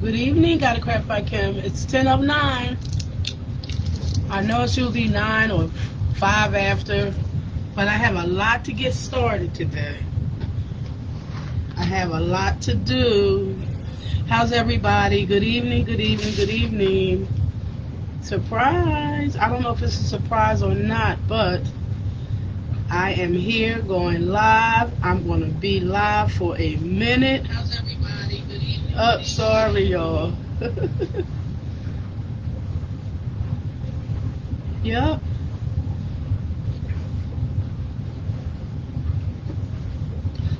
Good evening, Gotta Craft by Kim. It's 10 of 9. I know it's usually 9 or 5 after, but I have a lot to get started today. I have a lot to do. How's everybody? Good evening, good evening, good evening. Surprise! I don't know if it's a surprise or not, but I am here going live. I'm going to be live for a minute. How's everybody? Oh, sorry, y'all. yep.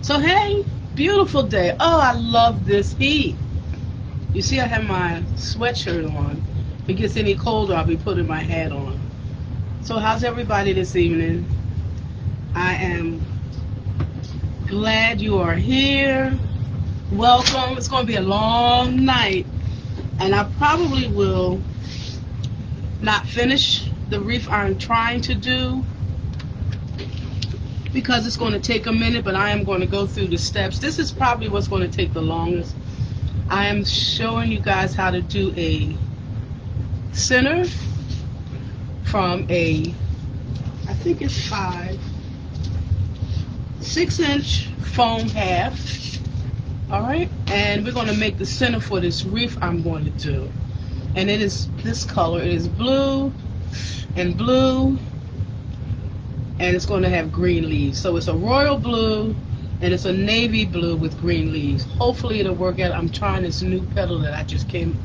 So, hey, beautiful day. Oh, I love this heat. You see, I have my sweatshirt on. If it gets any colder, I'll be putting my hat on. So, how's everybody this evening? I am glad you are here. Welcome. It's going to be a long night, and I probably will not finish the reef I'm trying to do because it's going to take a minute, but I am going to go through the steps. This is probably what's going to take the longest. I am showing you guys how to do a center from a, I think it's five, six inch foam half. All right, and we're going to make the center for this reef I'm going to do. And it is this color. It is blue and blue and it's going to have green leaves. So it's a royal blue and it's a navy blue with green leaves. Hopefully it'll work out. I'm trying this new petal that I just came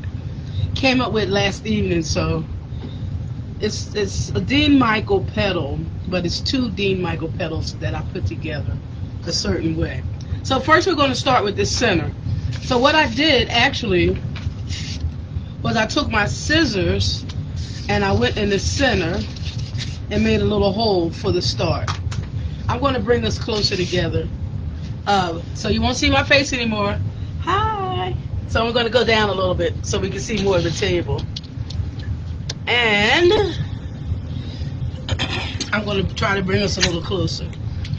came up with last evening. So it's it's a Dean Michael petal, but it's two Dean Michael petals that I put together a certain way. So first we're going to start with this center. So what I did actually was I took my scissors and I went in the center and made a little hole for the start. I'm going to bring this closer together. Uh, so you won't see my face anymore. Hi. So I'm going to go down a little bit so we can see more of the table. And I'm going to try to bring us a little closer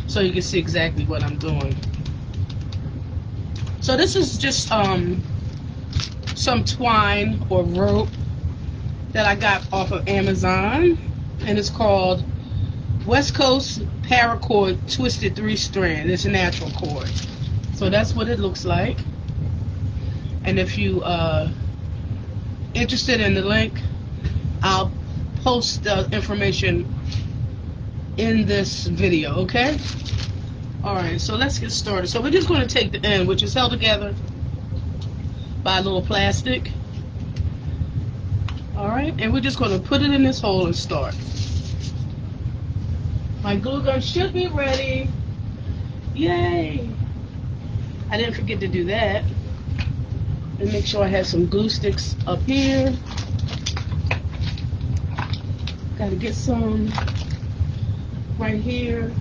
so you can see exactly what I'm doing. So this is just um, some twine or rope that I got off of Amazon and it's called West Coast Paracord Twisted Three Strand. It's a natural cord. So that's what it looks like. And if you uh interested in the link, I'll post the information in this video, okay? Alright, so let's get started. So we're just going to take the end, which is held together by a little plastic. Alright, and we're just going to put it in this hole and start. My glue gun should be ready. Yay! I didn't forget to do that. And make sure I have some glue sticks up here. Gotta get some right here.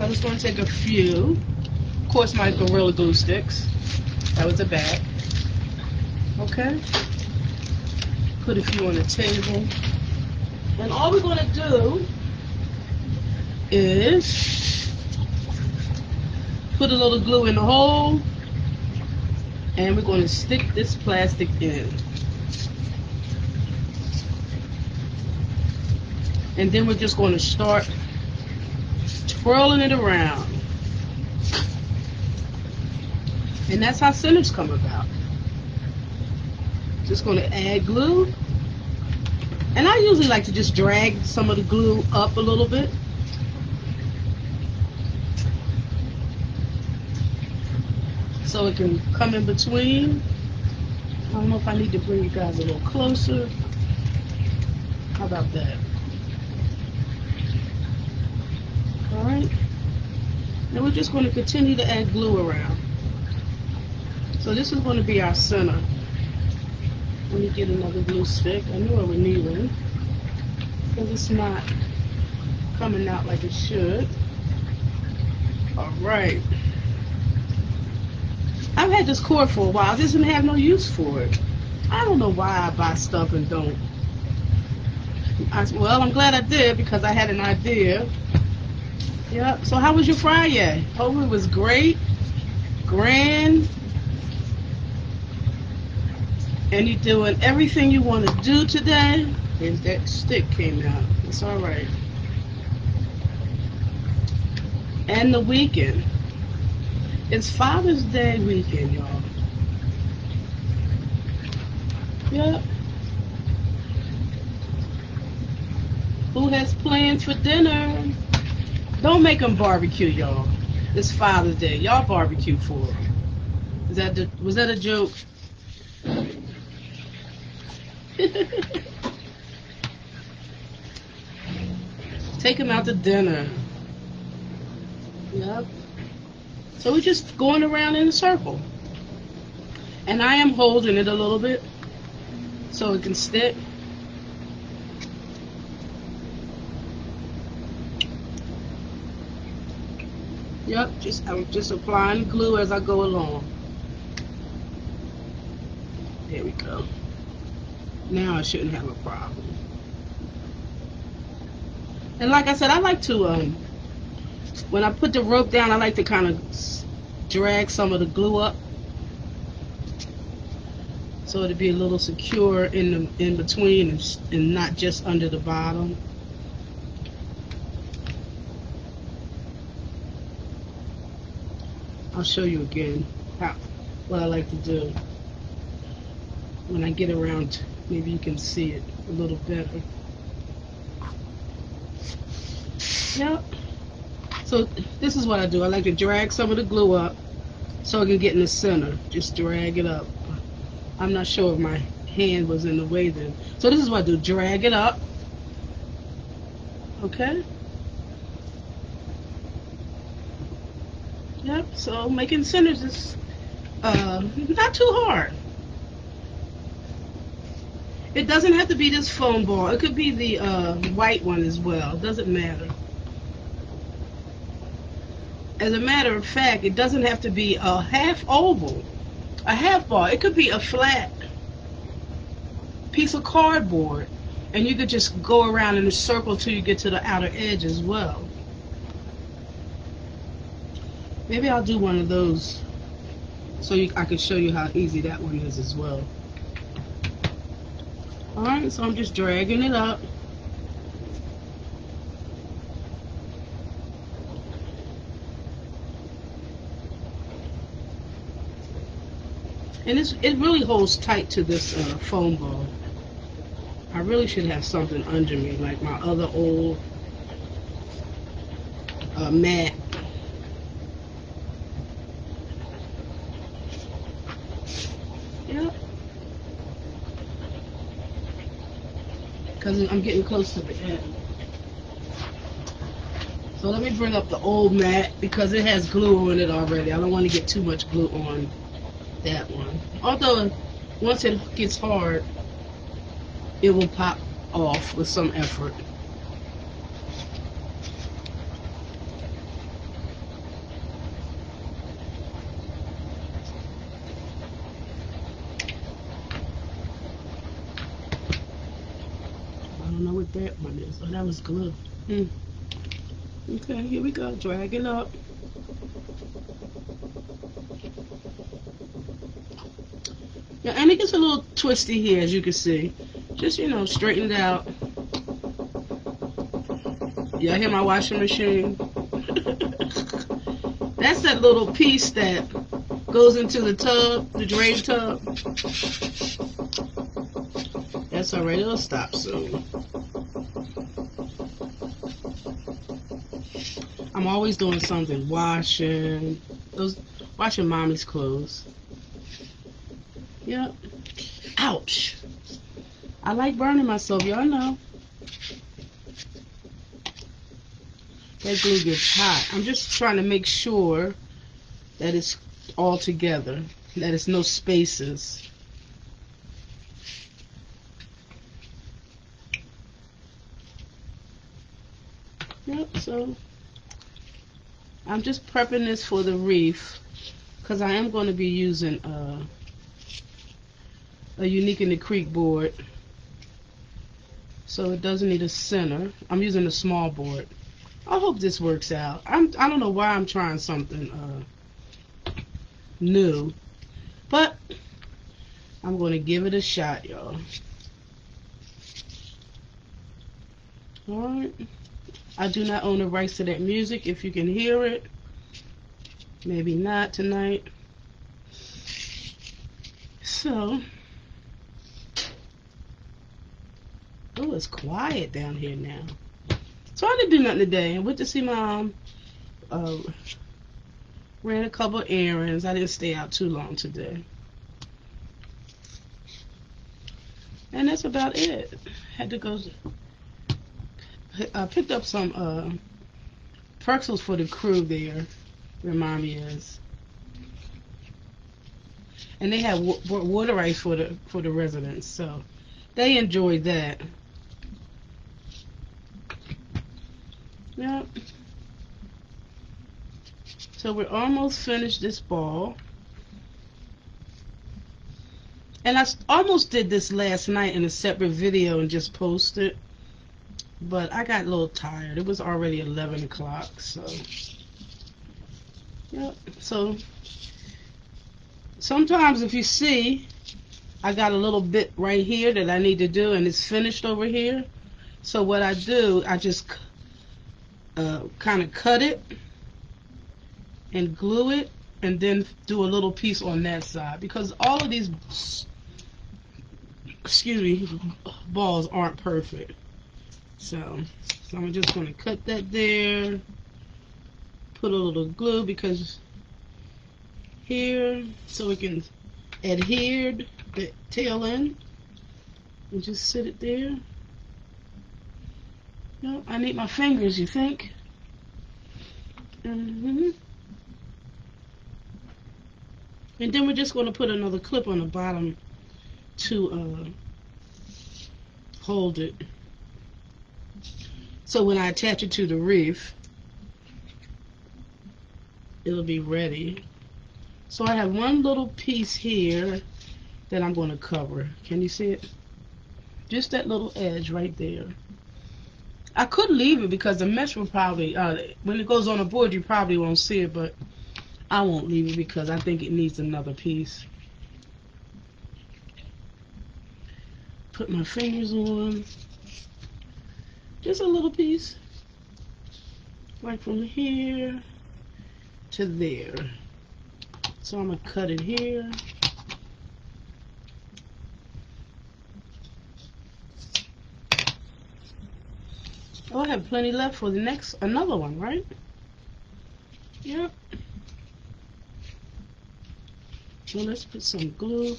I'm just gonna take a few. Of course, my Gorilla Glue sticks. That was a bag. Okay put a few on the table. And all we're going to do is put a little glue in the hole and we're going to stick this plastic in. And then we're just going to start twirling it around. And that's how centers come about. Just going to add glue. And I usually like to just drag some of the glue up a little bit. So it can come in between. I don't know if I need to bring you guys a little closer. How about that? Alright. Now we're just going to continue to add glue around. So this is going to be our center. Let me get another glue stick. I knew I would need one because it's not coming out like it should. All right. I've had this cord for a while. I just didn't have no use for it. I don't know why I buy stuff and don't. I, well, I'm glad I did because I had an idea. Yep. So how was your Friday? Hope it was great, grand, and you're doing everything you want to do today, and that stick came out. It's all right. And the weekend. It's Father's Day weekend, y'all. Yep. Who has plans for dinner? Don't make them barbecue, y'all. It's Father's Day. Y'all barbecue for them. Is that the, was that a joke? Take him out to dinner. Yep. So we're just going around in a circle. And I am holding it a little bit so it can stick. Yep, just I'm just applying glue as I go along. There we go. Now I shouldn't have a problem. And like I said, I like to um when I put the rope down, I like to kind of drag some of the glue up so it'll be a little secure in the in between and, and not just under the bottom. I'll show you again how what I like to do. When I get around maybe you can see it a little better. Yep. So this is what I do. I like to drag some of the glue up so I can get in the center. Just drag it up. I'm not sure if my hand was in the way then. So this is what I do. Drag it up. Okay Yep, so making centers is uh, not too hard. It doesn't have to be this foam ball. It could be the uh, white one as well. It doesn't matter. As a matter of fact, it doesn't have to be a half oval, a half ball. It could be a flat piece of cardboard. And you could just go around in a circle till you get to the outer edge as well. Maybe I'll do one of those so you, I can show you how easy that one is as well. Alright, so I'm just dragging it up. And it's, it really holds tight to this uh, foam ball. I really should have something under me, like my other old uh, mat because I'm getting close to the end. So let me bring up the old mat because it has glue on it already. I don't want to get too much glue on that one. Although once it gets hard, it will pop off with some effort. That one is. Oh, that was glue. Hmm. Okay, here we go. Drag it up. Yeah, and it gets a little twisty here, as you can see. Just, you know, straightened out. Y'all hear my washing machine? That's that little piece that goes into the tub, the drain tub. That's alright, it'll stop soon. I'm always doing something, washing, those, washing mommy's clothes. Yep. Ouch. I like burning myself, y'all know. That glue gets hot. I'm just trying to make sure that it's all together, that it's no spaces. Yep, so I'm just prepping this for the reef because I am going to be using uh, a Unique in the Creek board. So it doesn't need a center. I'm using a small board. I hope this works out. I'm, I don't know why I'm trying something uh, new. But I'm going to give it a shot, y'all. Alright. I do not own the rights to that music. If you can hear it, maybe not tonight. So, oh, it's quiet down here now. So I didn't do nothing today. I went to see mom. Uh, ran a couple errands. I didn't stay out too long today. And that's about it. Had to go. I picked up some uh, pretzels for the crew there, where mommy is. And they had water ice for the for the residents, so they enjoyed that. Yep. So we're almost finished this ball. And I almost did this last night in a separate video and just posted. But I got a little tired. It was already 11 o'clock, so. Yep. So sometimes if you see, I got a little bit right here that I need to do and it's finished over here. So what I do, I just uh, kind of cut it and glue it and then do a little piece on that side because all of these excuse me balls aren't perfect so so I'm just going to cut that there put a little glue because here so it can adhere the tail end and just sit it there no, I need my fingers, you think? Mm hmm And then we're just going to put another clip on the bottom to uh, hold it. So when I attach it to the reef, it'll be ready. So I have one little piece here that I'm going to cover. Can you see it? Just that little edge right there. I could leave it because the mesh will probably, uh, when it goes on the board, you probably won't see it, but I won't leave it because I think it needs another piece. Put my fingers on. Just a little piece. Like from here to there. So I'm going to cut it here. Oh, I have plenty left for the next, another one, right? Yep. So let's put some glue.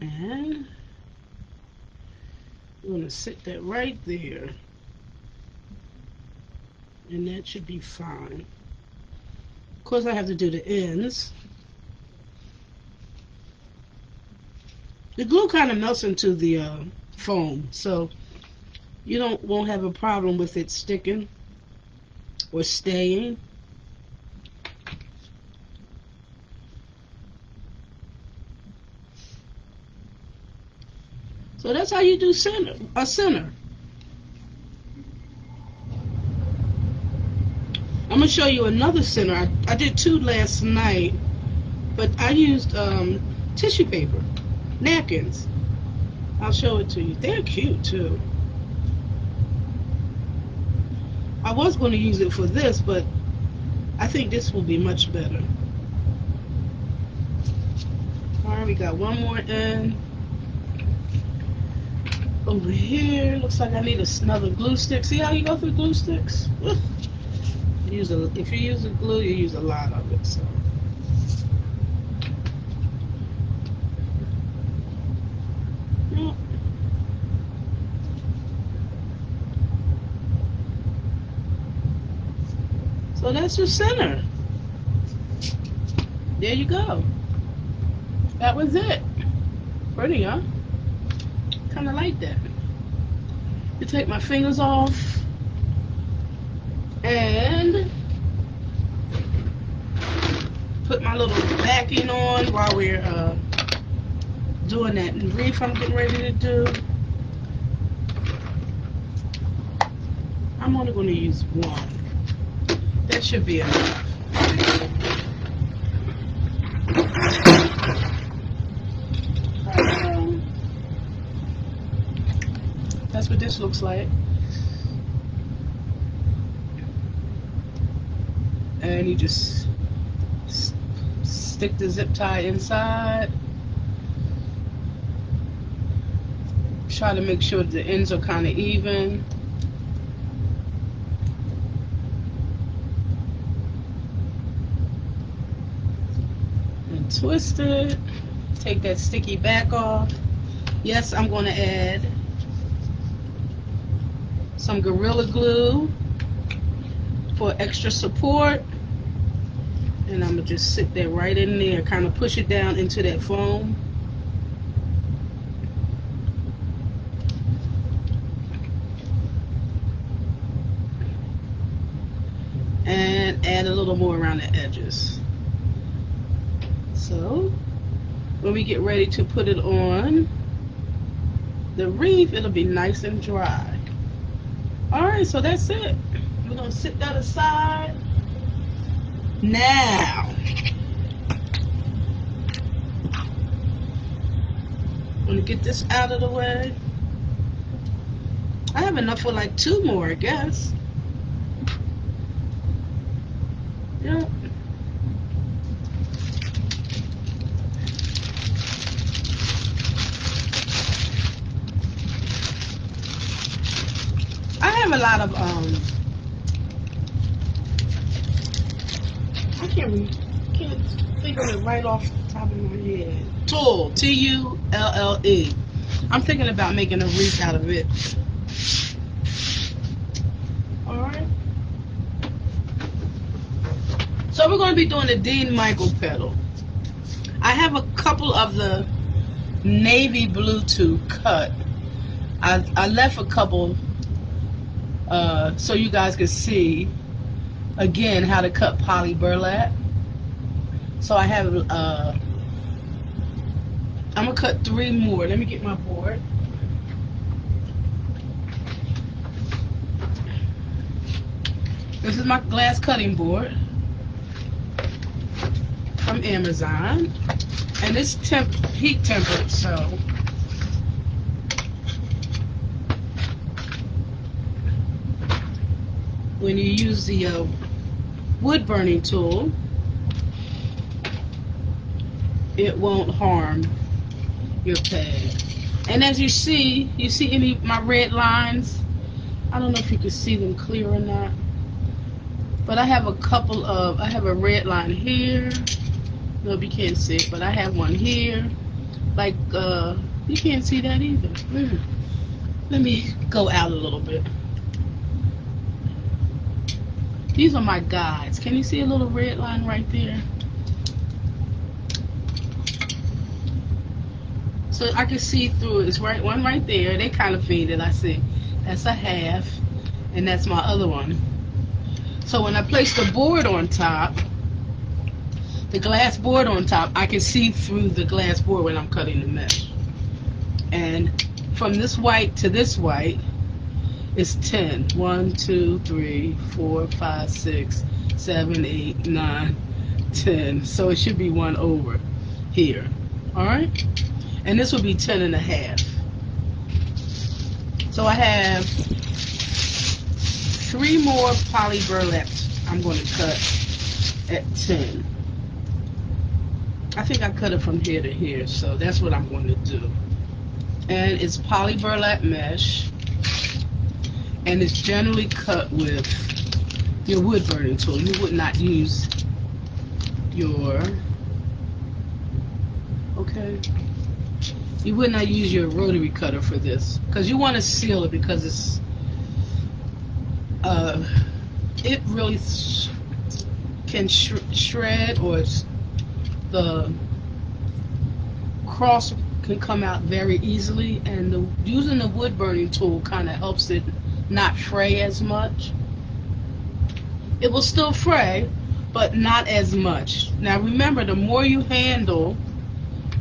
And To sit that right there. And that should be fine. Of course, I have to do the ends. The glue kind of melts into the uh, foam, so you don't won't have a problem with it sticking or staying. So that's how you do center, a center. I'm gonna show you another center. I, I did two last night, but I used um, tissue paper napkins. I'll show it to you. They're cute too. I was going to use it for this, but I think this will be much better. Alright, we got one more end. Over here, looks like I need another glue stick. See how you go through glue sticks? use a, if you use a glue, you use a lot of it. So. Hmm. So that's your center. There you go. That was it. Pretty, huh? Kind of like that. You take my fingers off and put my little backing on while we're uh, doing that reef I'm getting ready to do. I'm only going to use one. That should be enough. Um, that's what this looks like. And you just stick the zip tie inside. Try to make sure the ends are kind of even. And twist it. Take that sticky back off. Yes, I'm going to add some Gorilla Glue for extra support. And I'm going to just sit there right in there, kind of push it down into that foam. And add a little more around the edges. So, when we get ready to put it on the wreath, it'll be nice and dry. Alright, so that's it. We're to sit that aside. Now, I'm to get this out of the way. I have enough for like two more, I guess. Yep. I have a lot of um I can't read can't think of it right off the top of my head. Tulle, T U L L E. I'm thinking about making a wreath out of it. Alright. So we're going to be doing the Dean Michael petal. I have a couple of the navy blue to cut. I, I left a couple uh, so you guys can see again how to cut poly burlap. So I have uh, I'm gonna cut three more. Let me get my board. This is my glass cutting board from Amazon. And it's temp heat tempered, so when you use the uh, wood burning tool, it won't harm your peg. And as you see, you see any my red lines? I don't know if you can see them clear or not. But I have a couple of, I have a red line here. No, you can't see it, but I have one here. Like, uh, you can't see that either. Mm. Let me go out a little bit. These are my guides. Can you see a little red line right there? So I can see through it. It's right one right there. They kind of faded, I see. That's a half. And that's my other one. So when I place the board on top, the glass board on top, I can see through the glass board when I'm cutting the mesh. And from this white to this white is 10. 1, 2, 3, 4, 5, 6, 7, 8, 9, 10. So it should be one over here. Alright? And this will be 10 and a half. So I have three more poly burlaps I'm going to cut at 10. I think I cut it from here to here, so that's what I'm going to do. And it's poly burlap mesh, and it's generally cut with your wood burning tool. You would not use your, okay, you would not use your rotary cutter for this, because you want to seal it because it's uh, it really sh can sh shred or the cross can come out very easily and the, using the wood burning tool kind of helps it not fray as much. It will still fray, but not as much. Now remember, the more you handle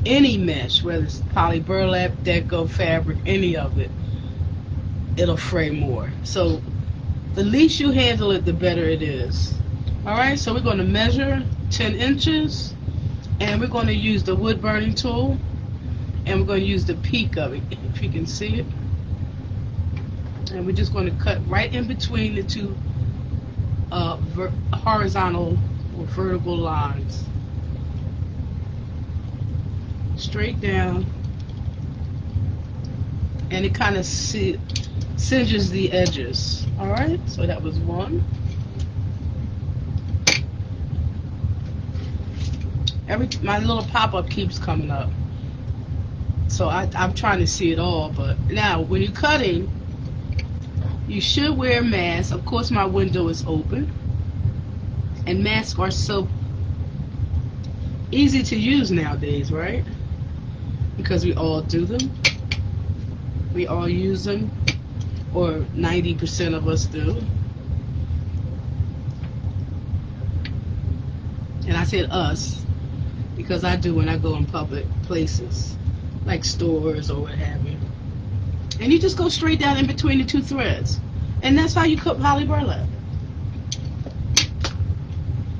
any mesh, whether it's poly burlap, deco, fabric, any of it, it'll fray more. So the least you handle it, the better it is. All right, so we're going to measure 10 inches and we're going to use the wood burning tool and we're going to use the peak of it, if you can see it. And we're just going to cut right in between the two uh, horizontal or vertical lines. Straight down. And it kind of singes the edges. Alright, so that was one. Every my little pop-up keeps coming up. So I, I'm trying to see it all, but now when you're cutting, you should wear a mask. Of course, my window is open. And masks are so easy to use nowadays, right? Because we all do them. We all use them, or 90% of us do. And I said us because I do when I go in public places, like stores or what have you. And you just go straight down in between the two threads. And that's how you cut poly burlap.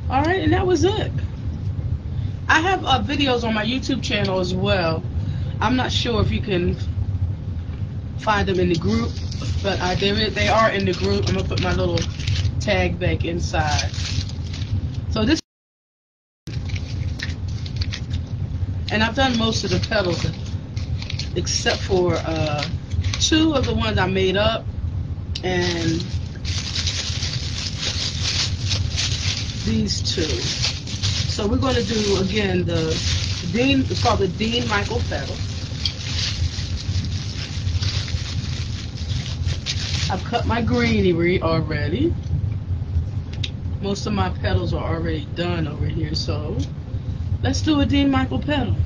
Alright, and that was it. I have uh, videos on my YouTube channel as well. I'm not sure if you can find them in the group, but they, they are in the group. I'm going to put my little tag back inside. So this and I've done most of the petals except for uh, two of the ones I made up and these two. So we're going to do again the Dean, it's called the Dean Michael petal. I've cut my greenery already. Most of my petals are already done over here, so let's do a Dean Michael petal.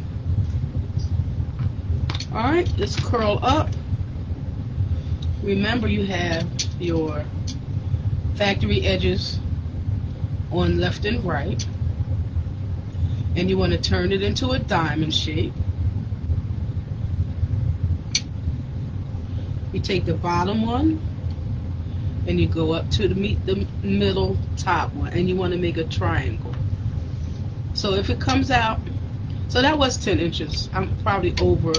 Alright, let's curl up. Remember you have your factory edges on left and right. And you want to turn it into a diamond shape. You take the bottom one and you go up to the meet the middle top one and you want to make a triangle. So if it comes out, so that was 10 inches. I'm probably over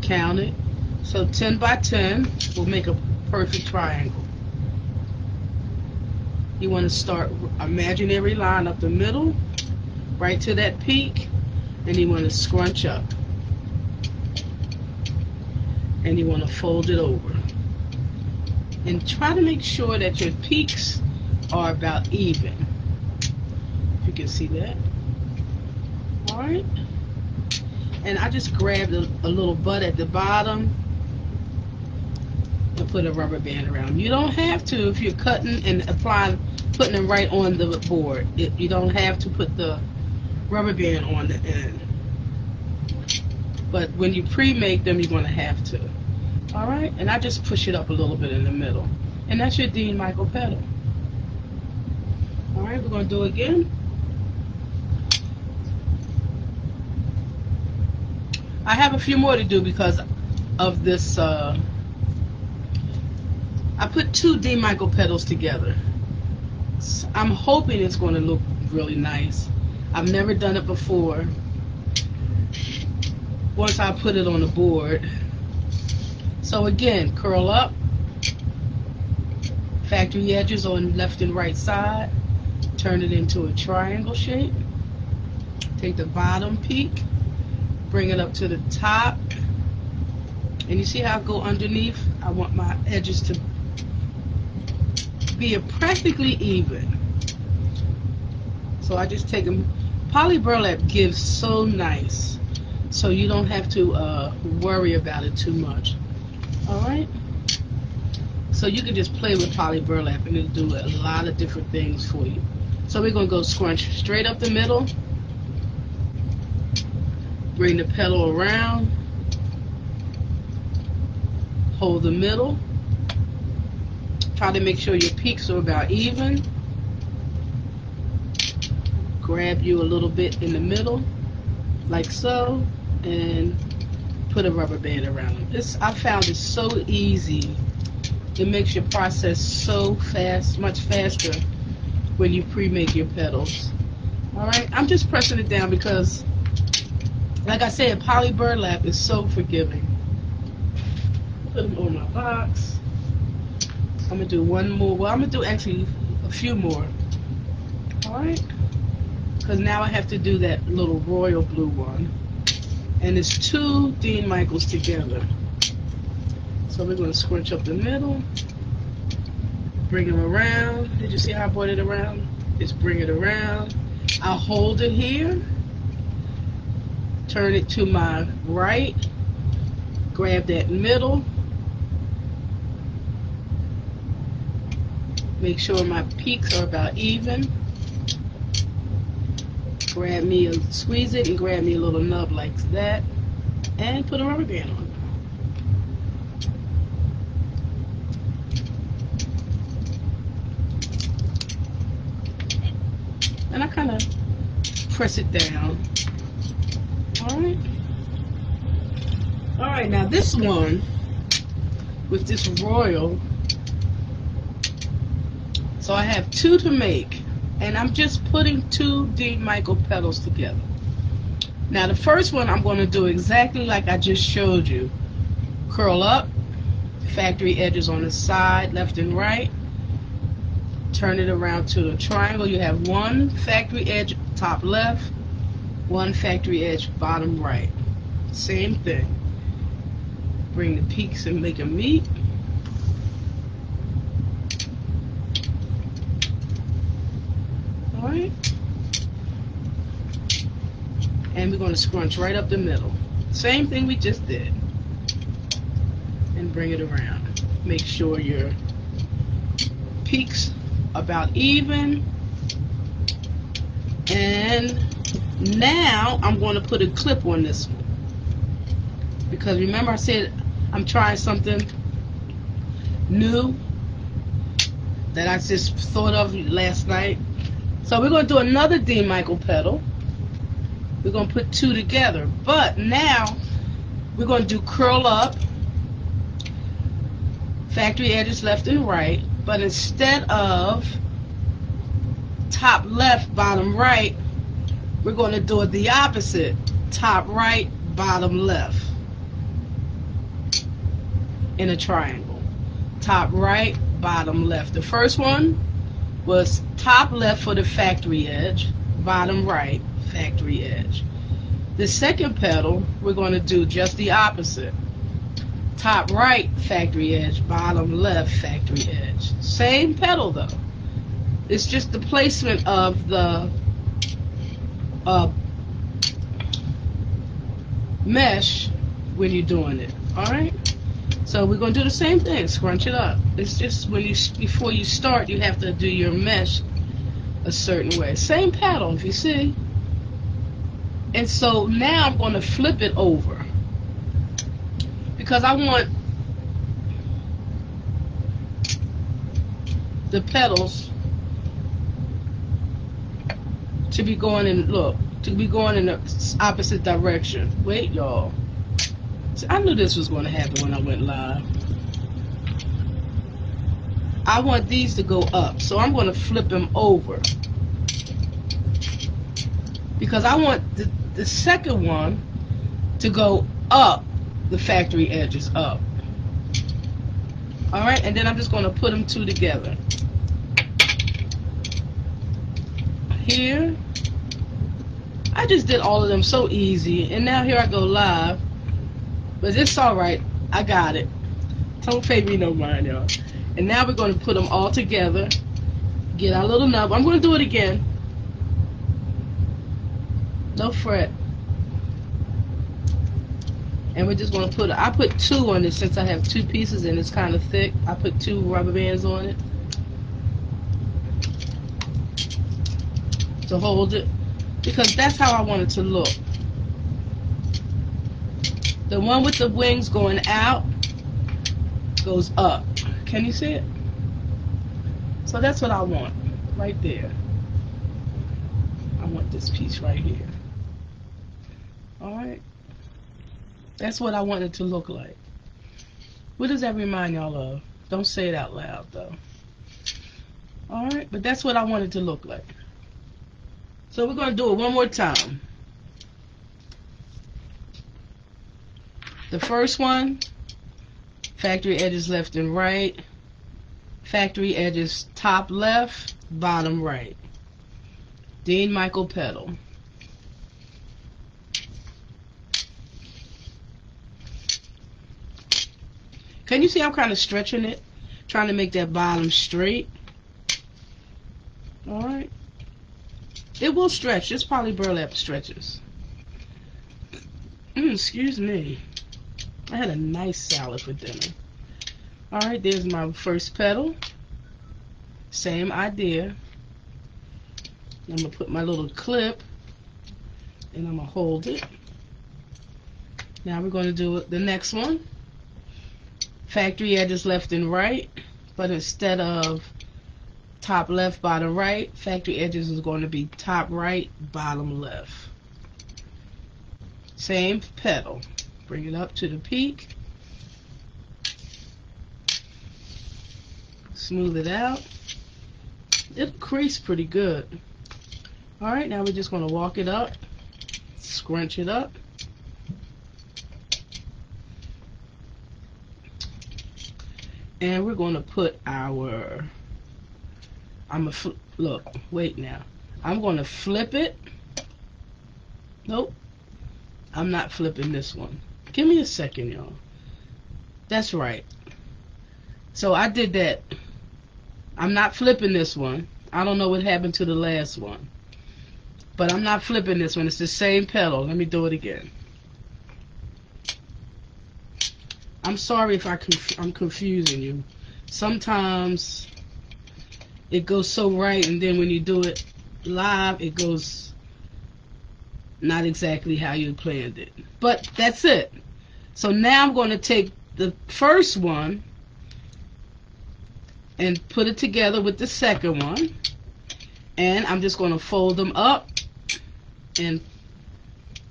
counted. So 10 by 10 will make a perfect triangle. You want to start imaginary line up the middle, right to that peak, and you want to scrunch up. And you want to fold it over. And try to make sure that your peaks are about even. If you can see that. Alright. And I just grabbed a, a little butt at the bottom and put a rubber band around. You don't have to if you're cutting and applying, putting them right on the board. It, you don't have to put the rubber band on the end. But when you pre-make them, you're going to have to. All right, and I just push it up a little bit in the middle. And that's your Dean Michael petal. All right, we're to do it again. I have a few more to do because of this uh, I put two Dean Michael petals together. I'm hoping it's going to look really nice. I've never done it before. Once I put it on the board. So again, curl up. Factory edges on left and right side. Turn it into a triangle shape. Take the bottom peak. Bring it up to the top. And you see how I go underneath? I want my edges to be practically even. So I just take them. Poly burlap gives so nice, so you don't have to uh, worry about it too much. All right. So you can just play with poly burlap and it'll do a lot of different things for you. So we're gonna go scrunch straight up the middle. Bring the petal around. Hold the middle. Try to make sure your peaks are about even. Grab you a little bit in the middle, like so, and put a rubber band around them. This I found it so easy it makes your process so fast, much faster when you pre-make your petals. All right, I'm just pressing it down because, like I said, poly burlap is so forgiving. Put them on my box. I'm gonna do one more. Well, I'm gonna do actually a few more. All right, because now I have to do that little royal blue one, and it's two Dean Michaels together. So we're going to scrunch up the middle, bring them around. Did you see how I brought it around? Just bring it around. I'll hold it here, turn it to my right, grab that middle, make sure my peaks are about even. Grab me a, squeeze it and grab me a little nub like that, and put a rubber band on. and I kind of press it down. All right. All right, now this one with this royal, so I have two to make, and I'm just putting two D Michael petals together. Now the first one I'm going to do exactly like I just showed you. Curl up, factory edges on the side, left and right, turn it around to a triangle. You have one factory edge top left, one factory edge bottom right. Same thing. Bring the peaks and make them meet. Alright. And we're going to scrunch right up the middle. Same thing we just did. And bring it around. Make sure your peaks about even. And now I'm going to put a clip on this one. Because remember I said I'm trying something new that I just thought of last night. So we're going to do another Dean Michael petal. We're going to put two together. But now we're going to do curl up, factory edges left and right. But instead of top left, bottom right, we're going to do it the opposite. Top right, bottom left. In a triangle. Top right, bottom left. The first one was top left for the factory edge, bottom right, factory edge. The second petal, we're going to do just the opposite top right factory edge, bottom left factory edge. Same petal though. It's just the placement of the uh, mesh when you're doing it. All right. So we're gonna do the same thing. Scrunch it up. It's just when you before you start, you have to do your mesh a certain way. Same pattern, if you see. And so now I'm going to flip it over. Because I want the petals to be going in look to be going in the opposite direction. Wait y'all. I knew this was going to happen when I went live. I want these to go up so I'm going to flip them over. Because I want the, the second one to go up the factory edges up. Alright, and then I'm just going to put them two together. Here. I just did all of them so easy. And now here I go live. But it's alright. I got it. Don't pay me no mind, y'all. And now we're going to put them all together. Get our little nub. I'm going to do it again. No fret and we're just going to put I put two on this since I have two pieces and it's kind of thick. I put two rubber bands on it. To hold it. Because that's how I want it to look. The one with the wings going out goes up. Can you see it? So that's what I want right there. I want this piece right here all right that's what I want it to look like. What does that remind y'all of? Don't say it out loud though. Alright, but that's what I want it to look like. So we're going to do it one more time. The first one, factory edges left and right. Factory edges top left, bottom right. Dean Michael petal. Can you see I'm kind of stretching it? Trying to make that bottom straight. Alright. It will stretch. It's probably burlap stretches. Mm, excuse me. I had a nice salad for dinner. Alright, there's my first petal. Same idea. I'm going to put my little clip and I'm going to hold it. Now we're going to do the next one. Factory edges left and right, but instead of top left, bottom right, factory edges is going to be top right, bottom left. Same petal. Bring it up to the peak. Smooth it out. It'll crease pretty good. Alright, now we're just going to walk it up, scrunch it up. And we're going to put our, I'm to, look, wait now. I'm going to flip it. Nope. I'm not flipping this one. Give me a second, y'all. That's right. So I did that. I'm not flipping this one. I don't know what happened to the last one. But I'm not flipping this one. It's the same petal Let me do it again. I'm sorry if I conf I'm confusing you. Sometimes it goes so right and then when you do it live it goes not exactly how you planned it. But that's it. So now I'm going to take the first one and put it together with the second one. And I'm just going to fold them up and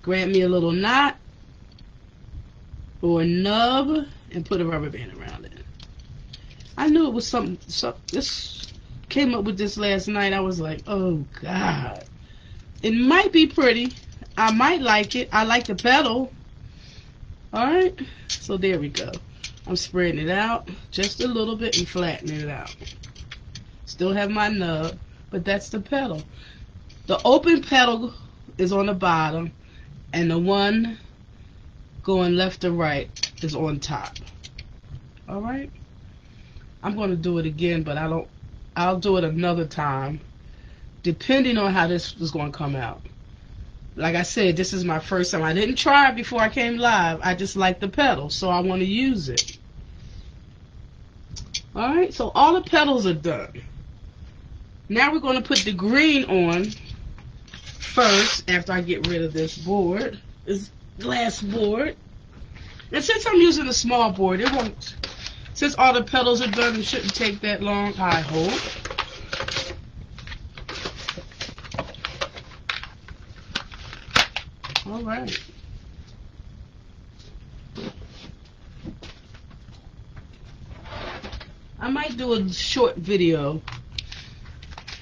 grab me a little knot or a nub and put a rubber band around it. I knew it was something, so this came up with this last night. I was like, oh God. It might be pretty. I might like it. I like the petal. Alright, so there we go. I'm spreading it out just a little bit and flattening it out. Still have my nub, but that's the petal. The open petal is on the bottom, and the one going left to right is on top. Alright? I'm going to do it again, but I don't, I'll do it another time, depending on how this is going to come out like I said, this is my first time. I didn't try it before I came live. I just like the petal, so I want to use it. Alright, so all the petals are done. Now we're going to put the green on first after I get rid of this board, glass board. And since I'm using a small board, it won't, since all the petals are done, it shouldn't take that long, I hope. All right. I might do a short video,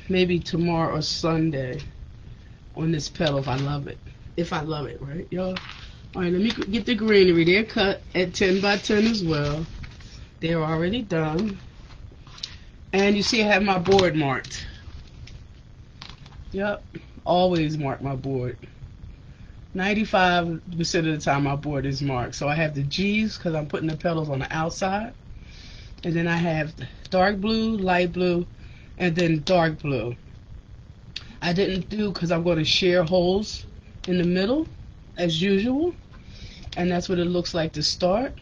maybe tomorrow or Sunday, on this petal if I love it. If I love it, right, y'all? All right, let me get the greenery. They're cut at 10 by 10 as well. They're already done. And you see I have my board marked. Yep, always mark my board. 95% of the time my board is marked. So I have the G's because I'm putting the petals on the outside. And then I have dark blue, light blue, and then dark blue. I didn't do because I'm going to share holes in the middle as usual. And that's what it looks like to start.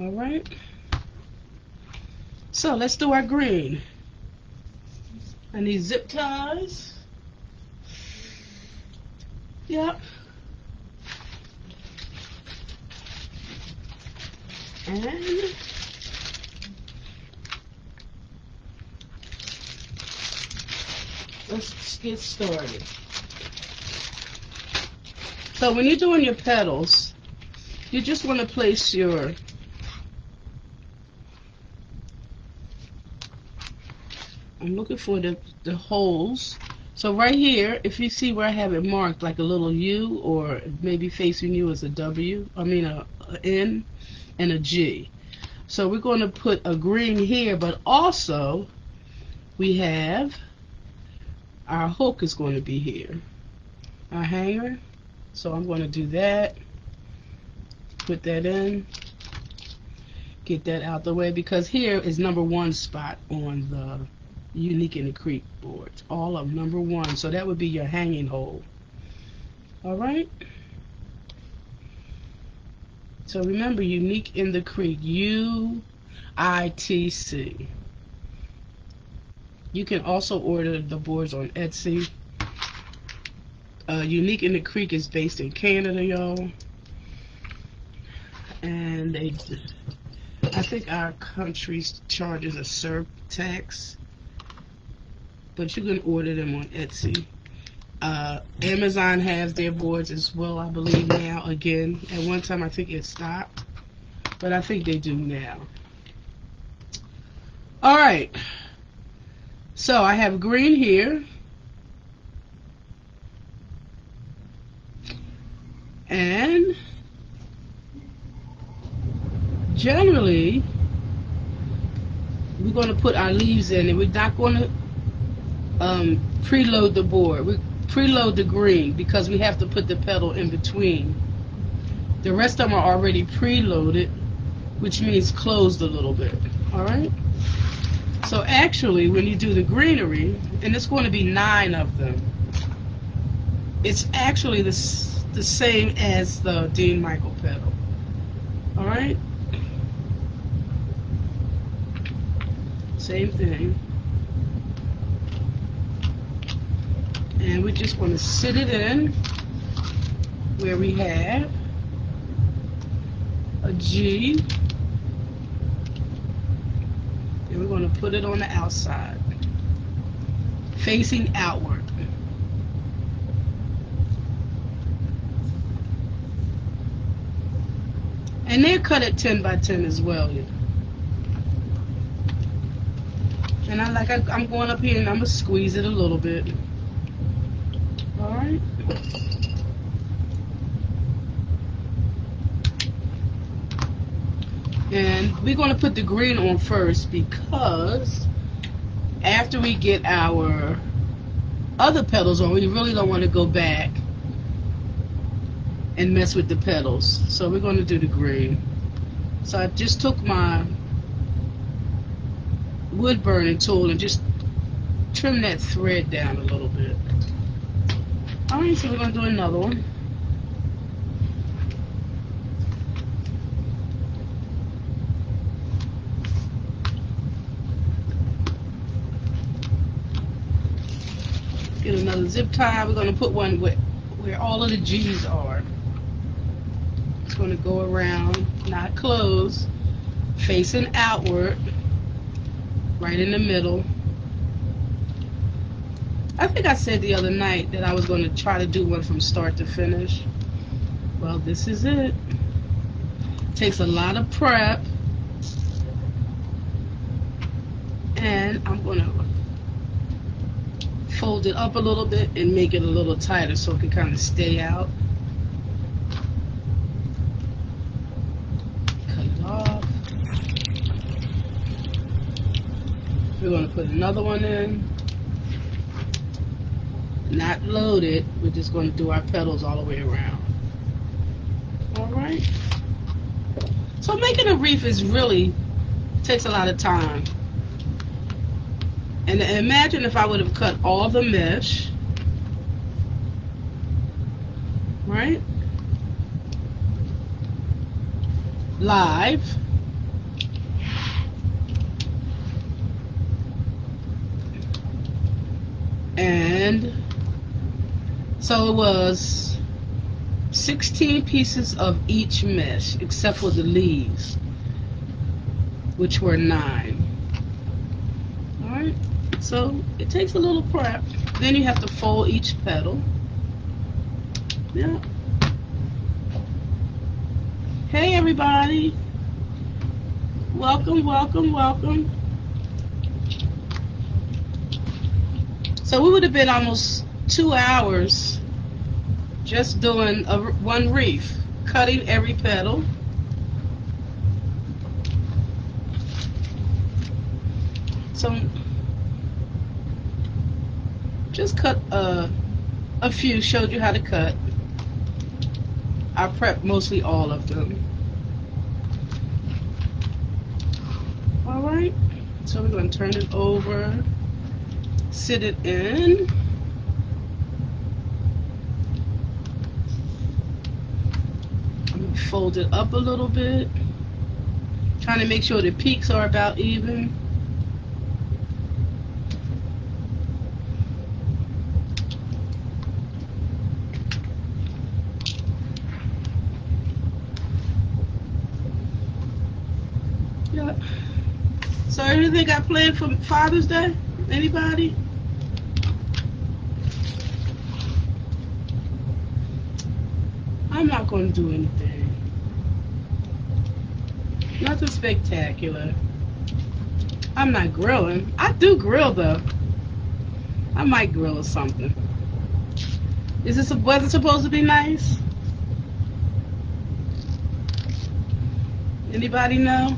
Alright. So let's do our green. I need zip ties. Yep. And let's get started. So when you're doing your petals, you just want to place your I'm looking for the, the holes. So right here, if you see where I have it marked like a little U or maybe facing you as a W, I mean a, a N and a G. So we're going to put a green here, but also we have our hook is going to be here. Our hanger so I'm going to do that. Put that in. Get that out the way because here is number one spot on the Unique in the Creek boards. All of number one. So that would be your hanging hole. All right. So remember, Unique in the Creek, U I T C. You can also order the boards on Etsy. Uh, Unique in the Creek is based in Canada, y'all. And they, I think our country charges a CERB tax, but you can order them on Etsy. Uh, Amazon has their boards as well, I believe now. Again, at one time I think it stopped, but I think they do now. All right. So I have green here. And generally, we're going to put our leaves in and we're not going to um, preload the board. We preload the green because we have to put the petal in between. The rest of them are already preloaded, which means closed a little bit. All right? So actually, when you do the greenery, and it's going to be nine of them, it's actually the, the same as the Dean Michael petal. All right? Same thing. And we just want to sit it in where we have a G and we're going to put it on the outside facing outward and they're cut at 10 by 10 as well yeah. and I like I, I'm going up here and I'm gonna squeeze it a little bit all right And we're going to put the green on first because after we get our other petals on, we really don't want to go back and mess with the petals. So we're going to do the green. So I just took my wood burning tool and just trim that thread down a little bit. Alright, so we're going to do another one. Get another zip tie. We're going to put one where, where all of the G's are. Going to go around, not close, facing outward, right in the middle. I think I said the other night that I was going to try to do one from start to finish. Well, this is it. Takes a lot of prep. And I'm going to fold it up a little bit and make it a little tighter so it can kind of stay out. Cut it off. We're going to put another one in. Not loaded. We're just going to do our petals all the way around. Alright. So making a wreath is really takes a lot of time. And imagine if I would have cut all the mesh, right? Live. And so it was 16 pieces of each mesh, except for the leaves, which were nine. All right. So it takes a little prep. Then you have to fold each petal. Yeah. Hey everybody. Welcome, welcome, welcome. So we would have been almost two hours just doing a, one reef, cutting every petal. So just cut uh, a few, showed you how to cut. I prepped mostly all of them. All right, so we're going to turn it over, sit it in. Fold it up a little bit, trying to make sure the peaks are about even. Yep. So anything I planned for Father's Day? Anybody? I'm not going to do anything. Nothing spectacular. I'm not grilling. I do grill though. I might grill or something. Is this weather supposed to be nice? Anybody know?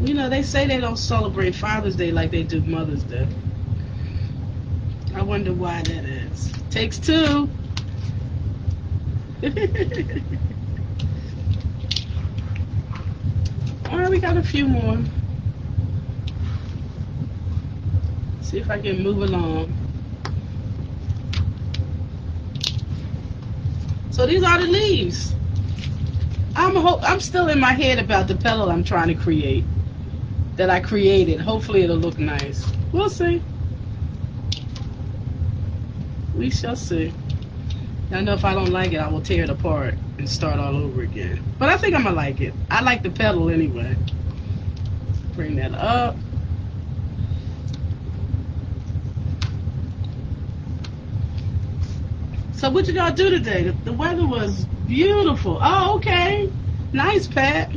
You know, they say they don't celebrate Father's Day like they do Mother's Day. I wonder why that is. Takes two. All right, we got a few more. See if I can move along. So these are the leaves. I'm hope I'm still in my head about the petal I'm trying to create that I created. Hopefully it'll look nice. We'll see. We shall see. I know if I don't like it, I will tear it apart and start all over again. But I think I'm gonna like it. I like the petal anyway. Bring that up. So what did y'all do today? The weather was beautiful. Oh, okay. Nice, Pat.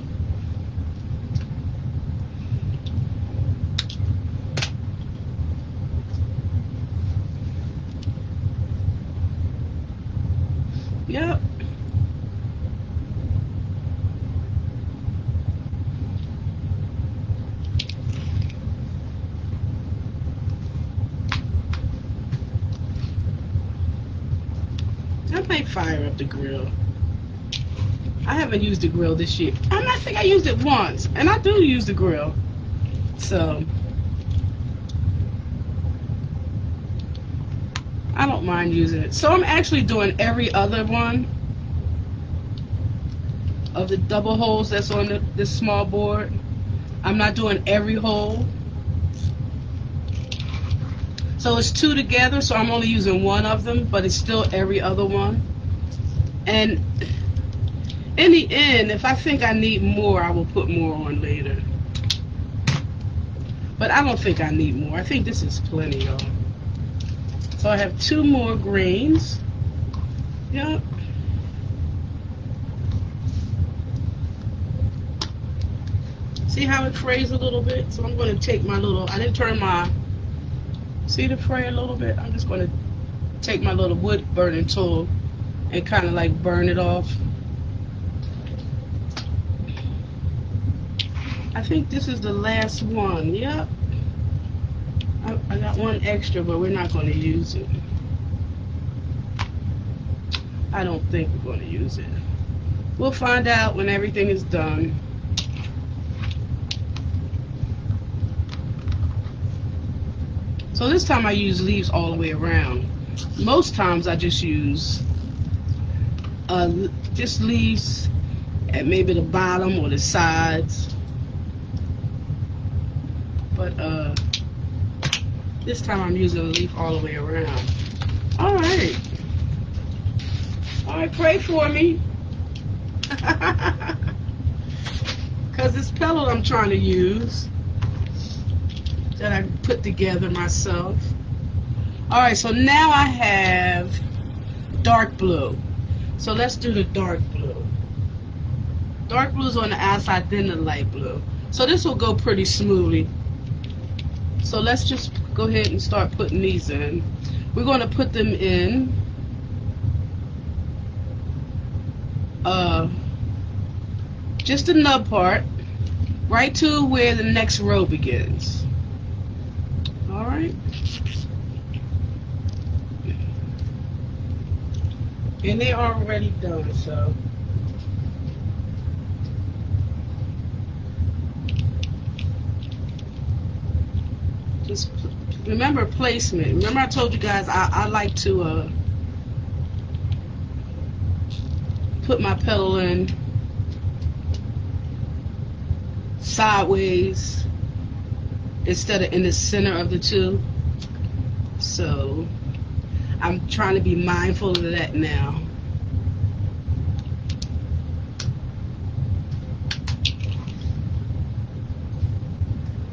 Yep. I might fire up the grill. I haven't used the grill this year. I think I used it once, and I do use the grill. So I don't mind using it. So I'm actually doing every other one of the double holes that's on the, this small board. I'm not doing every hole. So it's two together, so I'm only using one of them, but it's still every other one. And in the end, if I think I need more, I will put more on later. But I don't think I need more. I think this is plenty, y'all. So I have two more greens. Yep. See how it frays a little bit? So I'm going to take my little, I didn't turn my, see the fray a little bit? I'm just going to take my little wood burning tool and kind of like burn it off. I think this is the last one. Yep. I, I got one extra, but we're not going to use it. I don't think we're going to use it. We'll find out when everything is done. So this time I use leaves all the way around. Most times I just use uh, just leaves at maybe the bottom or the sides. But uh, this time I'm using a leaf all the way around. All right. All right, pray for me. Because this petal I'm trying to use that I put together myself. All right, so now I have dark blue. So let's do the dark blue. Dark blue is on the outside, then the light blue. So this will go pretty smoothly So let's just go ahead and start putting these in. We're going to put them in uh, just the nub part right to where the next row begins. All And they're already done, so. Just remember placement. Remember I told you guys I, I like to uh, put my petal in sideways instead of in the center of the two. So I'm trying to be mindful of that now.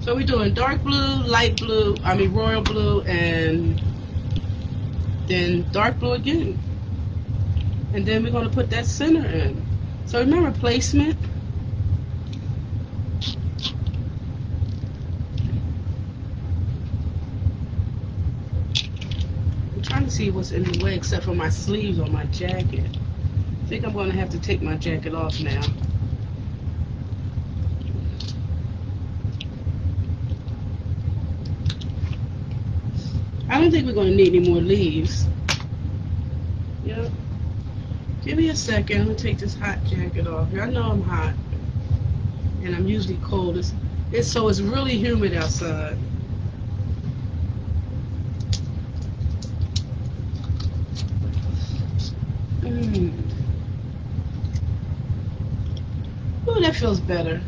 So we're doing dark blue, light blue, I mean royal blue, and then dark blue again. And then we're going to put that center in. So remember placement. I'm trying to see what's in the way except for my sleeves on my jacket. I think I'm going to have to take my jacket off now. I don't think we're going to need any more leaves. Yep. Give me a second. I'm going to take this hot jacket off. I know I'm hot. And I'm usually cold. It's, it's so it's really humid outside. Mm. Oh, that feels better.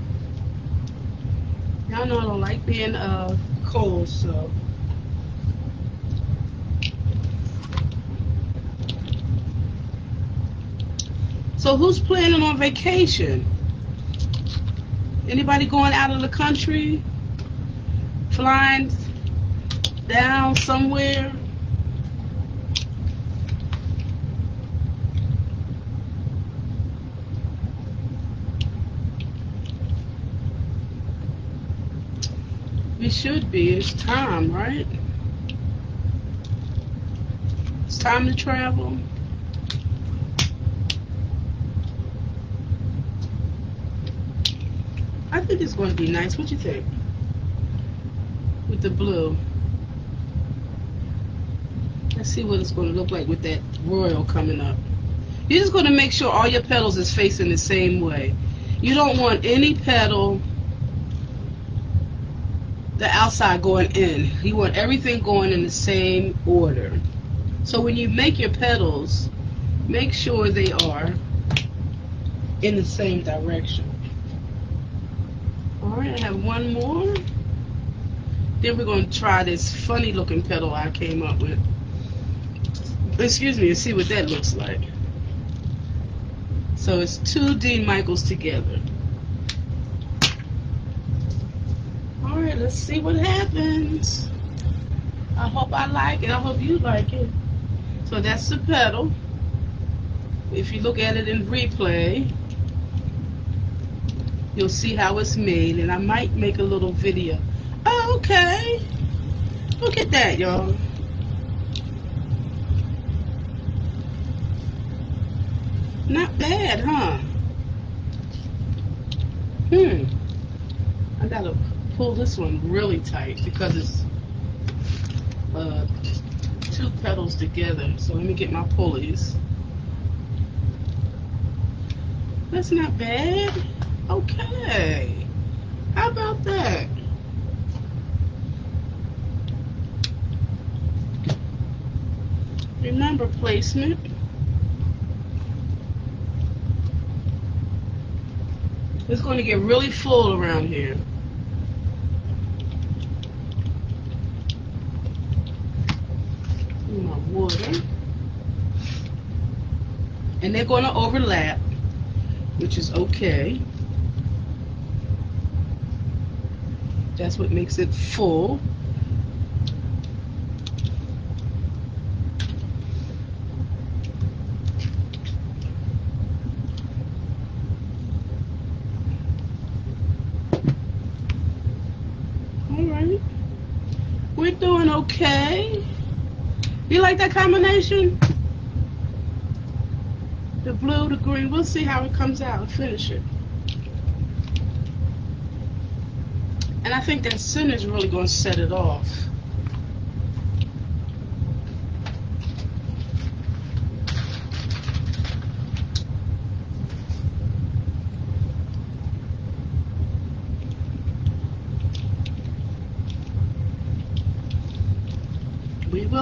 Y'all know I don't like being uh, cold, so. So who's planning on vacation? Anybody going out of the country? Flying down somewhere? Should be. It's time, right? It's time to travel. I think it's going to be nice. What you think? With the blue. Let's see what it's going to look like with that royal coming up. You're just going to make sure all your petals is facing the same way. You don't want any petal the outside going in. You want everything going in the same order. So when you make your petals, make sure they are in the same direction. Alright, I have one more. Then we're going to try this funny looking petal I came up with. Excuse me, and see what that looks like. So it's two Dean Michaels together. Alright, let's see what happens. I hope I like it. I hope you like it. So that's the petal. If you look at it in replay, you'll see how it's made and I might make a little video. Oh, okay. Look at that, y'all. Not bad, huh? Hmm. I gotta pull this one really tight because it's uh, two petals together. So let me get my pulleys. That's not bad. Okay. How about that? Remember placement. It's going to get really full around here. My water. And they're going to overlap, which is okay. That's what makes it full. Alright. we're doing okay. You like that combination? The blue, the green. We'll see how it comes out. Finish it. And I think that center is really going to set it off.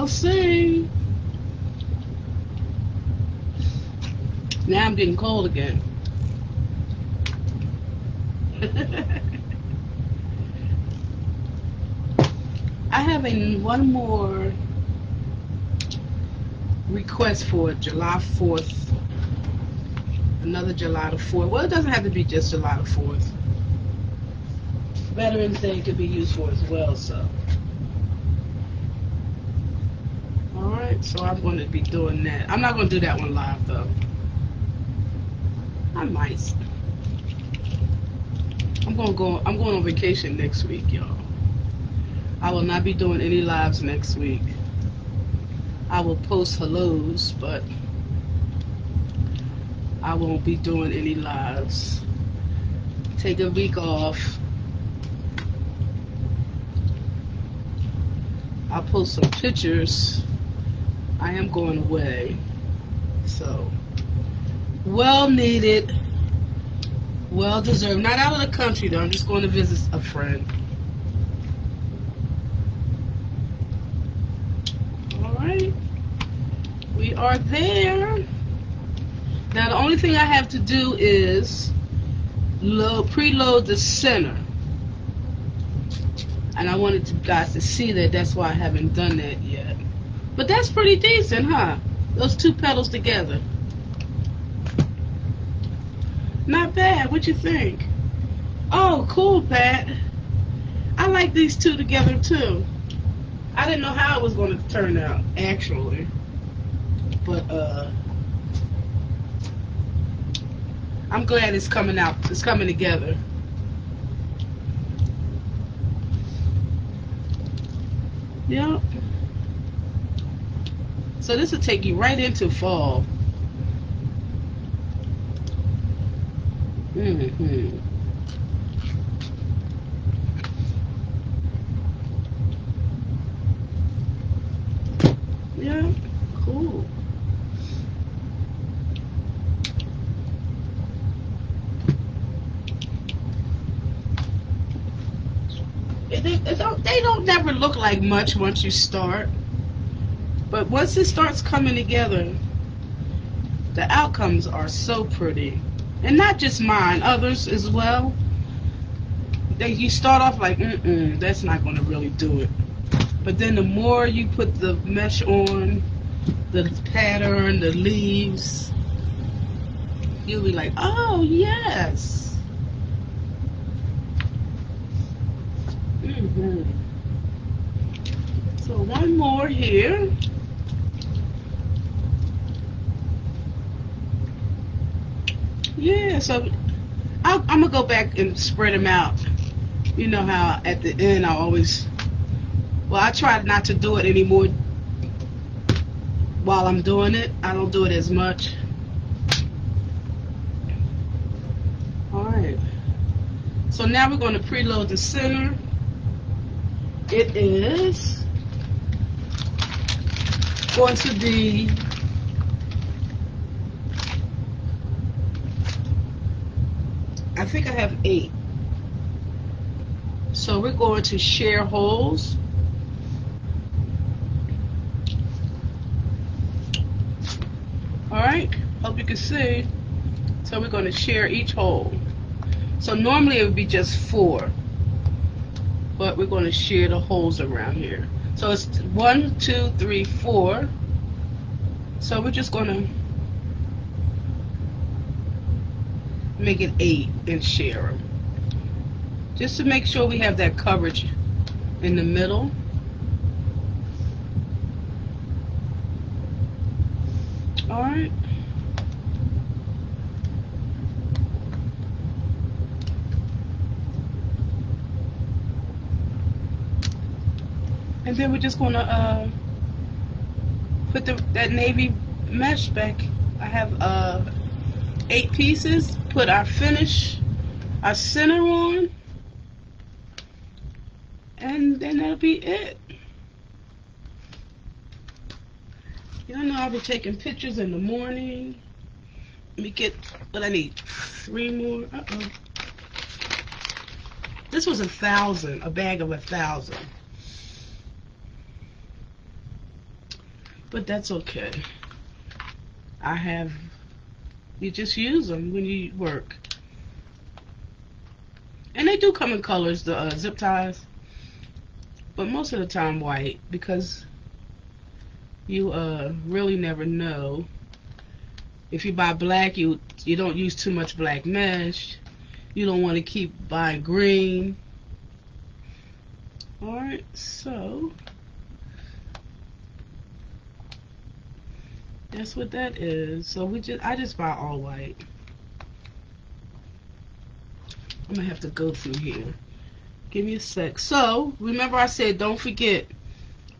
See. Now I'm getting cold again. I have a, one more request for July 4th. Another July the 4th. Well, it doesn't have to be just July the 4th. Veterans Day could be used for as well, so. Alright, so I'm going to be doing that. I'm not going to do that one live, though. I might. I'm going to go, I'm going on vacation next week, y'all. I will not be doing any lives next week. I will post hellos, but I won't be doing any lives. Take a week off. I'll post some pictures. I am going away. So, well needed, well deserved. Not out of the country though, I'm just going to visit a friend. Alright, we are there. Now, the only thing I have to do is load, preload the center. And I wanted you guys to see that. That's why I haven't done that yet. But that's pretty decent, huh? Those two petals together. Not bad. What you think? Oh, cool, Pat. I like these two together too. I didn't know how it was going to turn out, actually. But uh I'm glad it's coming out. It's coming together. Yep. So this will take you right into fall. Mm-hmm. Yeah, cool. It, it, it don't, they don't never look like much once you start. But once it starts coming together, the outcomes are so pretty. And not just mine, others as well. They, you start off like, mm-mm, that's not going to really do it. But then the more you put the mesh on, the pattern, the leaves, you'll be like, oh, yes. Mm-hmm. So one more here. Yeah, so i am gonna go back and spread them out. You know how at the end I always, well, I try not to do it anymore while I'm doing it. I don't do it as much. All right. So now we're going to preload the center. It is going to be think I have eight. So we're going to share holes. All right, hope you can see. So we're going to share each hole. So normally it would be just four, but we're going to share the holes around here. So it's one, two, three, four. So we're just going to make it eight and share them. Just to make sure we have that coverage in the middle. All right. And then we're just gonna uh, put the, that navy mesh back. I have uh, eight pieces. Put our finish, our center on, and then that'll be it. Y'all know I'll be taking pictures in the morning. Let me get what I need. Three more. Uh oh. This was a thousand, a bag of a thousand. But that's okay. I have, you just use them when you work. And they do come in colors, the uh, zip ties. But most of the time white because you uh, really never know. If you buy black, you you don't use too much black mesh. You don't want to keep buying green. Alright, so that's what that is. So we just I just buy all white. I'm gonna have to go through here. Give me a sec. So remember I said don't forget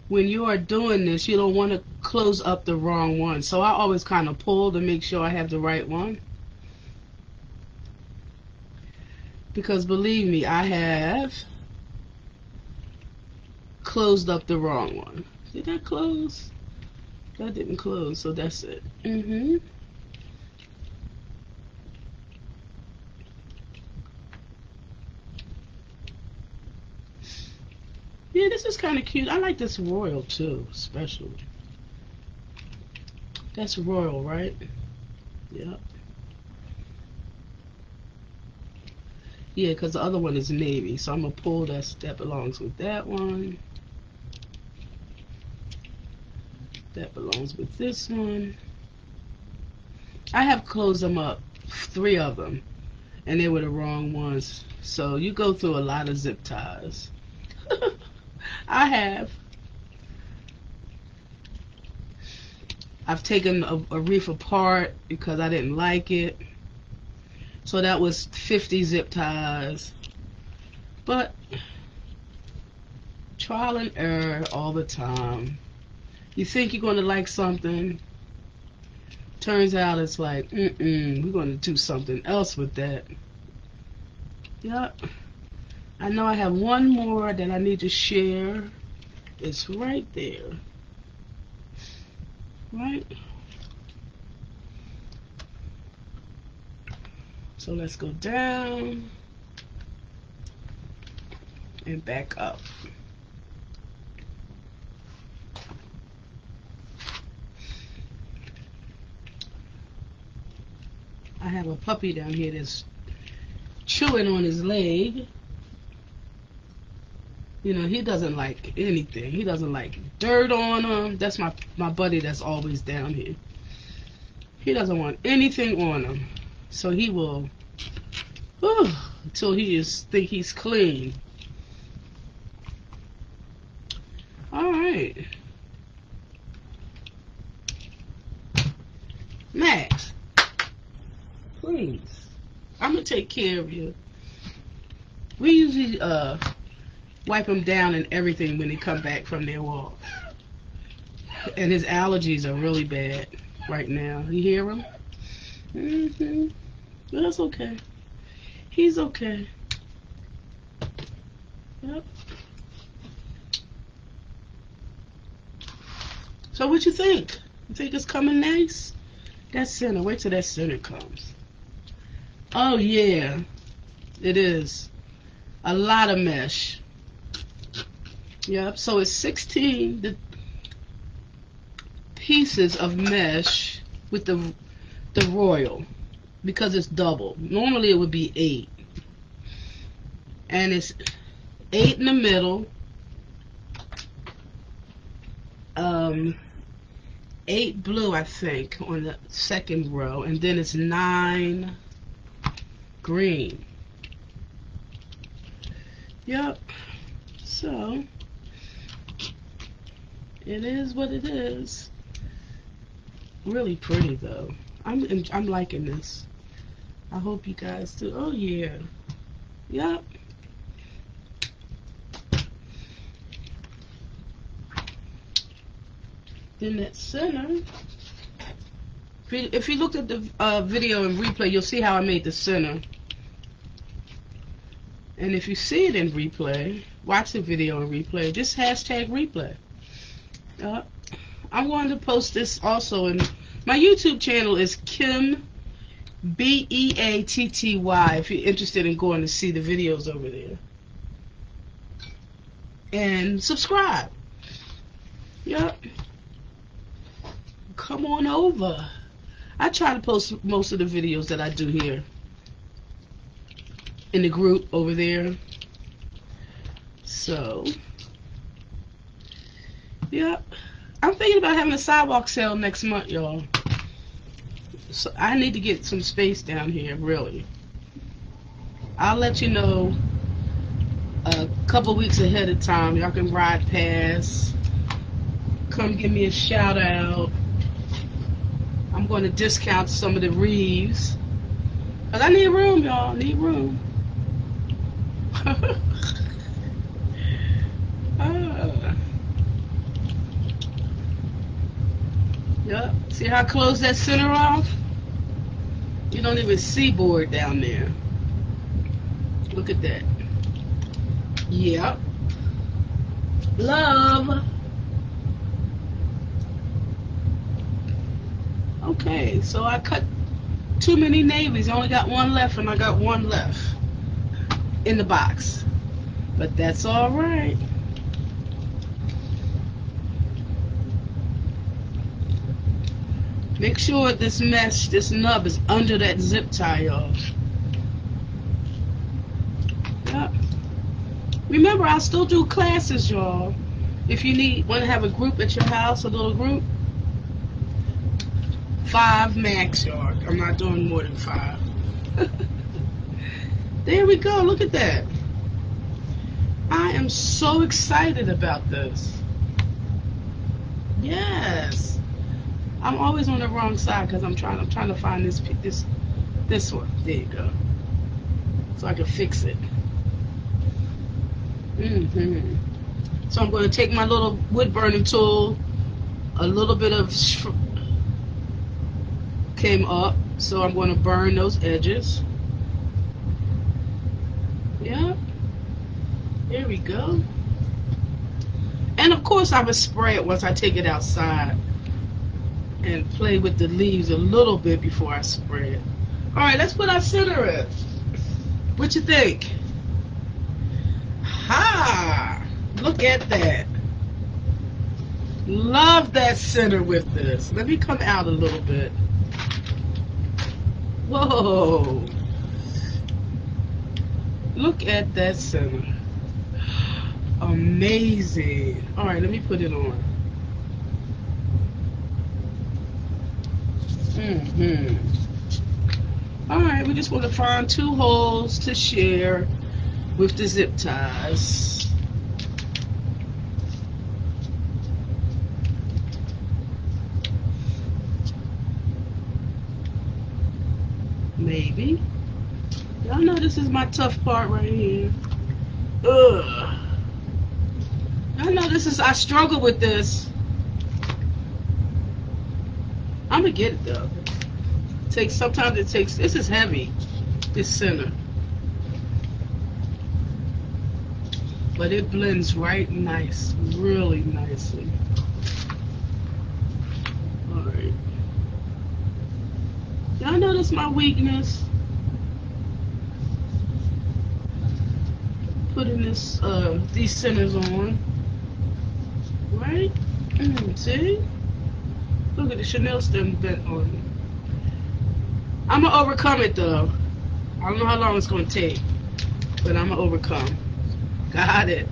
when you are doing this you don't want to close up the wrong one. So I always kind of pull to make sure I have the right one. because believe me, I have closed up the wrong one. Did that close? That didn't close, so that's it. Mm-hmm. Yeah, this is kind of cute. I like this royal too, especially. That's royal, right? Yep. Yeah, because the other one is navy. So I'm going to pull that, that belongs with that one. That belongs with this one. I have closed them up, three of them, and they were the wrong ones. So you go through a lot of zip ties. I have. I've taken a, a reef apart because I didn't like it. So that was 50 zip ties. But trial and error all the time. You think you're going to like something. Turns out it's like, mm-mm, we're going to do something else with that. Yep. I know I have one more that I need to share. It's right there. Right? So let's go down and back up. I have a puppy down here that's chewing on his leg. You know, he doesn't like anything. He doesn't like dirt on him. That's my my buddy that's always down here. He doesn't want anything on him. So he will Whew, until he is think he's clean. All right. Please. I'm gonna take care of you. We usually uh wipe him down and everything when they come back from their walk. And his allergies are really bad right now. You hear him? Mm-hmm. That's okay. He's okay. Yep. So what you think? You think it's coming nice? That center. Wait till that center comes. Oh yeah, it is. A lot of mesh. Yep. So it's 16 the pieces of mesh with the the royal because it's double. Normally it would be eight. And it's eight in the middle. Um, eight blue, I think, on the second row. And then it's nine green. Yep. So, it is what it is. Really pretty, though. I'm, I'm liking this. I hope you guys do. Oh, yeah. Yep. Then that center. If you, looked at the uh, video in replay, you'll see how I made the center. And if you see it in replay, watch the video in replay. Just hashtag replay. Uh, I'm going to post this also in my YouTube channel is Kim B E A T T Y. If you're interested in going to see the videos over there, and subscribe. Yep. Come on over. I try to post most of the videos that I do here in the group over there. So, yep. I'm thinking about having a sidewalk sale next month, y'all. So I need to get some space down here, really. I'll let you know a couple weeks ahead of time. Y'all can ride past. Come give me a shout out. I'm going to discount some of the wreaths. Cause I need room, y'all. Need room. Yep. See how I close that center off? You don't even see board down there. Look at that. Yep. Love. Okay, so I cut too many navies. I only got one left, and I got one left in the box. But that's all right. Make sure this mesh, this nub is under that zip tie, y'all. Yep. Remember, I still do classes, y'all. If you need, want to have a group at your house, a little group, five max, y'all. I'm not doing more than five. there we go. Look at that. I am so excited about this. Yes. I'm always on the wrong side because I'm trying. I'm trying to find this this this one. There you go. So I can fix it. Mm-hmm. So I'm going to take my little wood burning tool. A little bit of came up, so I'm going to burn those edges. Yeah. There we go. And of course I would spray it once I take it outside and play with the leaves a little bit before I spray it. All right, let's put our center in. What you think? Ha! Look at that. Love that center with this. Let me come out a little bit. Whoa! Look at that center. Amazing. All right, let me put it on. Mm-hmm. All right, we just want to find two holes to share with the zip ties. Maybe. Y'all know this is my tough part right here. Ugh. I know this is, I struggle with this. I'm gonna get it though. It takes sometimes it takes. This is heavy. This center, but it blends right nice, really nicely. All right. Y'all know notice my weakness? Putting this uh these centers on. Right? Mm, see? Look at the chenille stem bent on me. I'm gonna overcome it though. I don't know how long it's gonna take, but I'm gonna overcome. Got it.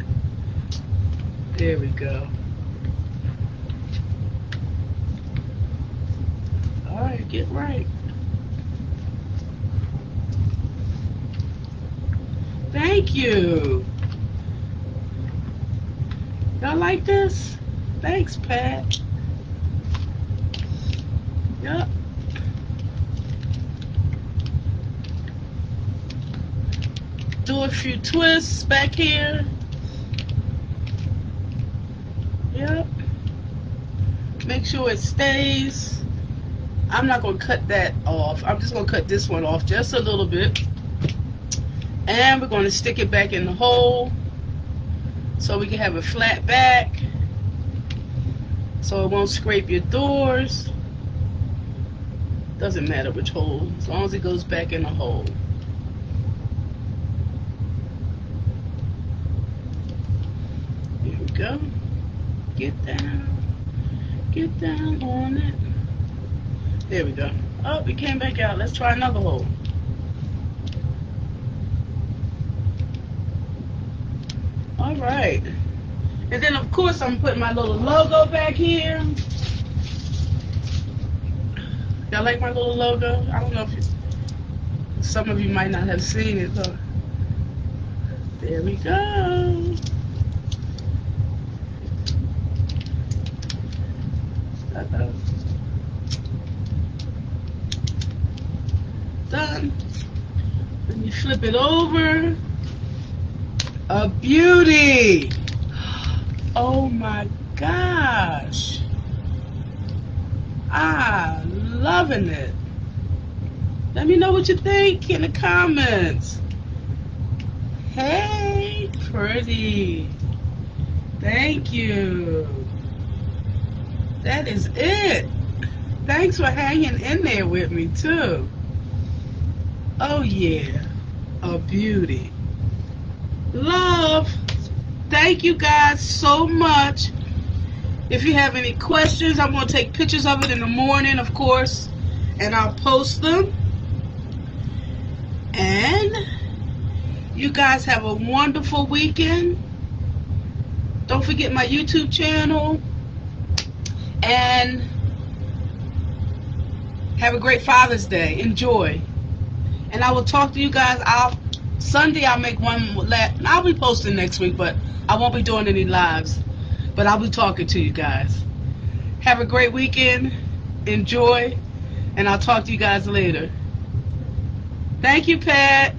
There we go. All right, get right. Thank you. Y'all like this? Thanks, Pat. Yep. Do a few twists back here. Yep. make sure it stays. I'm not going to cut that off. I'm just going to cut this one off just a little bit. And we're going to stick it back in the hole so we can have a flat back so it won't scrape your doors. Doesn't matter which hole, as long as it goes back in the hole. Here we go. Get down. Get down on it. There we go. Oh, we came back out. Let's try another hole. All right. And then, of course, I'm putting my little logo back here. Y'all like my little logo? I don't know if you, some of you might not have seen it, but there we go. Done. Then you flip it over. A beauty. Oh my gosh. Ah, loving it. Let me know what you think in the comments. Hey, pretty. Thank you. That is it. Thanks for hanging in there with me, too. Oh, yeah. A beauty. Love. Thank you guys so much. If you have any questions, I'm going to take pictures of it in the morning, of course, and I'll post them. And you guys have a wonderful weekend. Don't forget my YouTube channel. And have a great Father's Day. Enjoy. And I will talk to you guys. I'll Sunday I'll make one. I'll be posting next week, but I won't be doing any lives. But I'll be talking to you guys. Have a great weekend. Enjoy. And I'll talk to you guys later. Thank you, Pat.